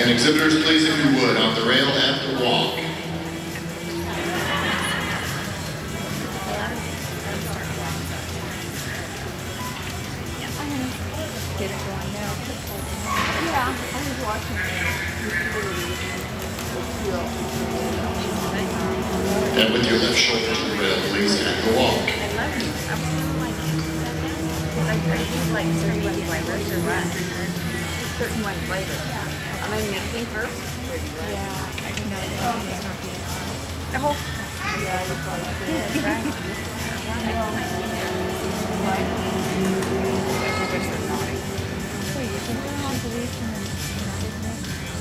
And exhibitors, please, if you would, on the rail at the walk. And with your left shoulder to the rail, please, at the walk. I I, do like certain flavors or what? Certain one flavor. Am I mixing first? Yeah, I can know that. Oh. Yeah, it's like right. Wait, you can turn on deletion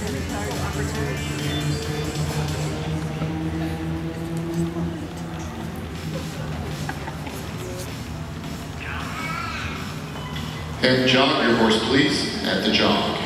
and opportunity. And jog your horse, please, at the jog.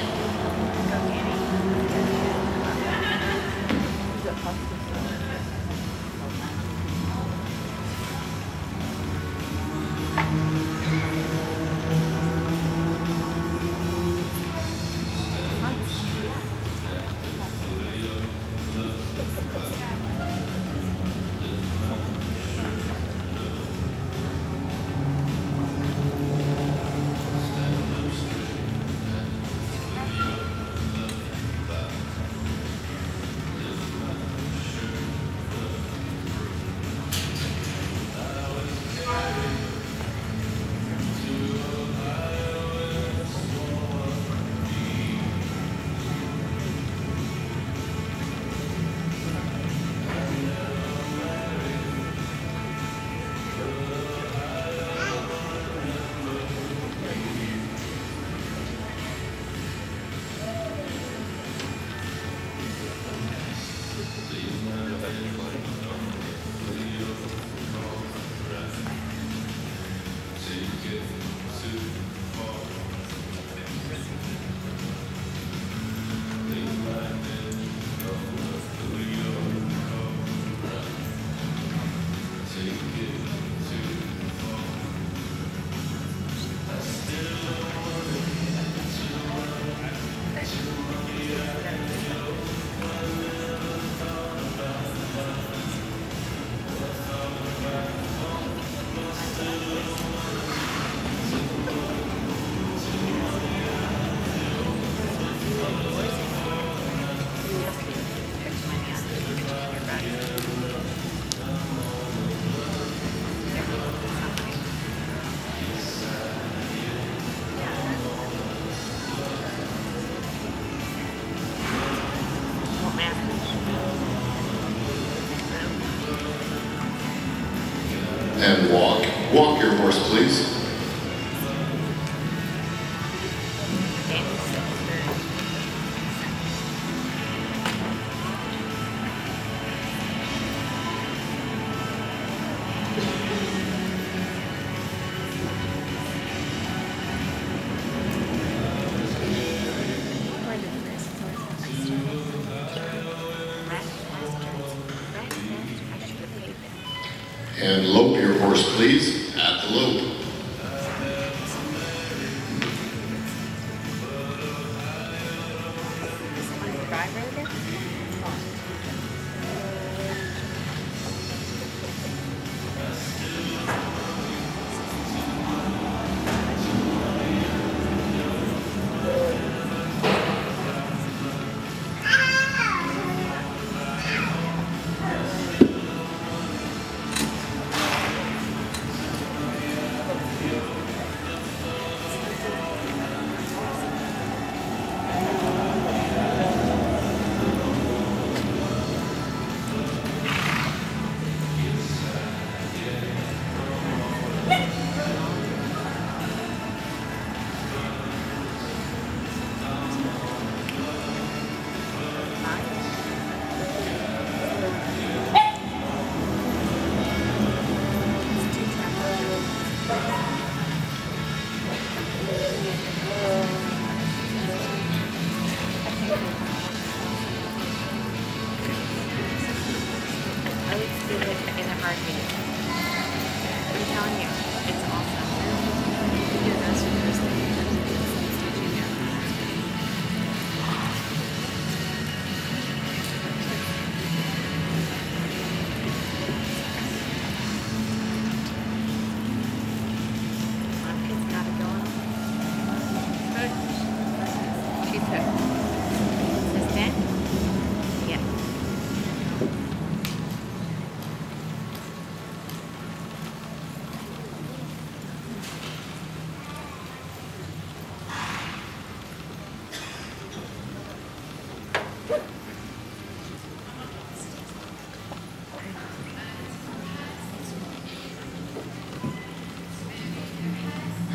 Please. And lope your horse, please, at the lope.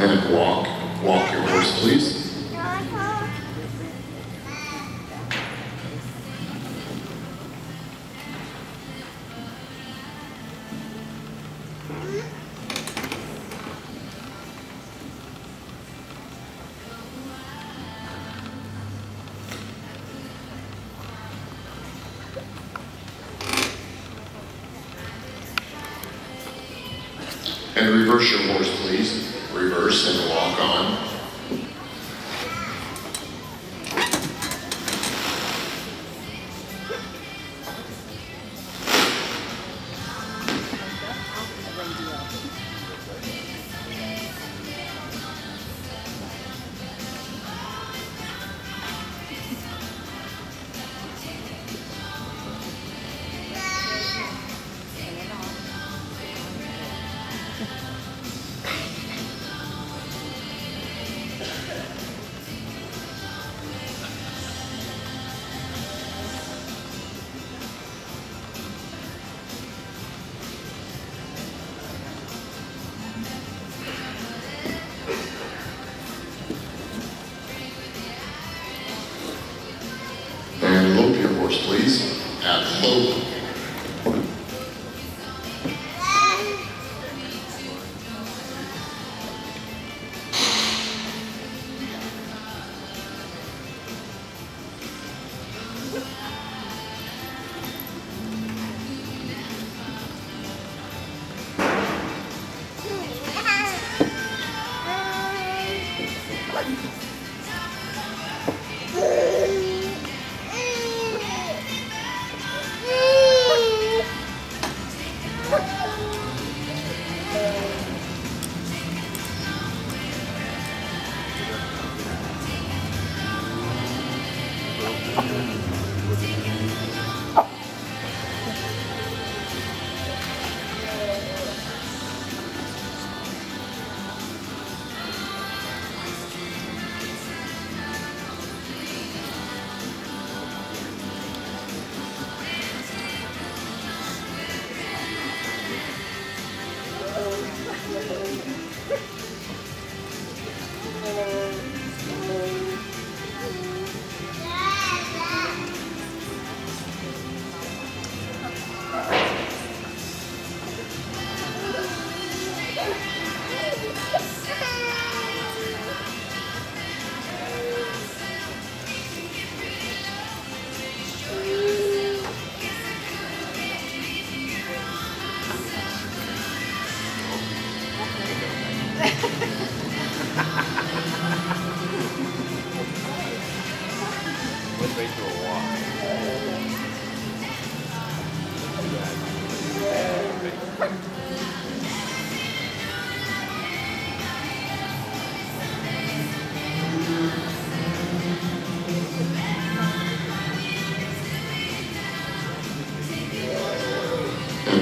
And walk. Walk your horse, please. And reverse your horse, please. Reverse and walk on. Please. At lope.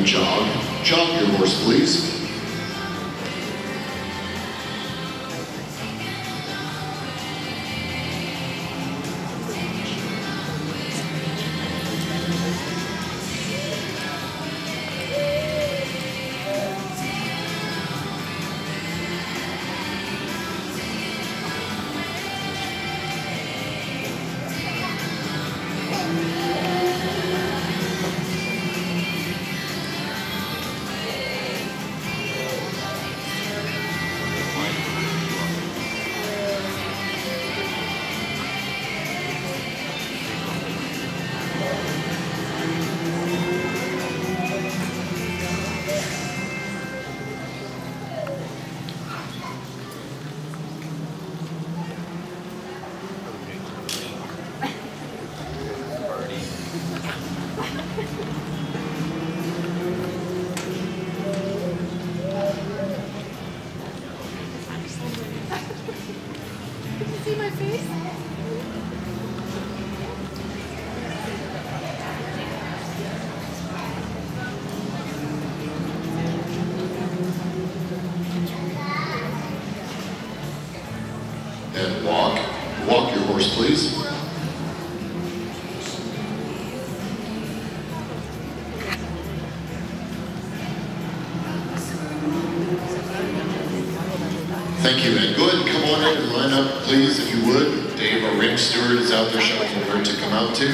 Jog. Jog your horse, please. Please. Thank you, and go ahead and come on in and line up, please, if you would. Dave, our ring steward, is out there showing where to come out to.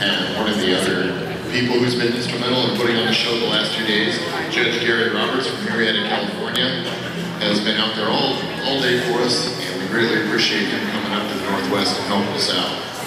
And one of the other people who's been instrumental in putting on the show the last two days, Judge Gary Roberts from Murrieta, California, has been out there all, all day for us, and we greatly appreciate him coming up to the Northwest and helping us out.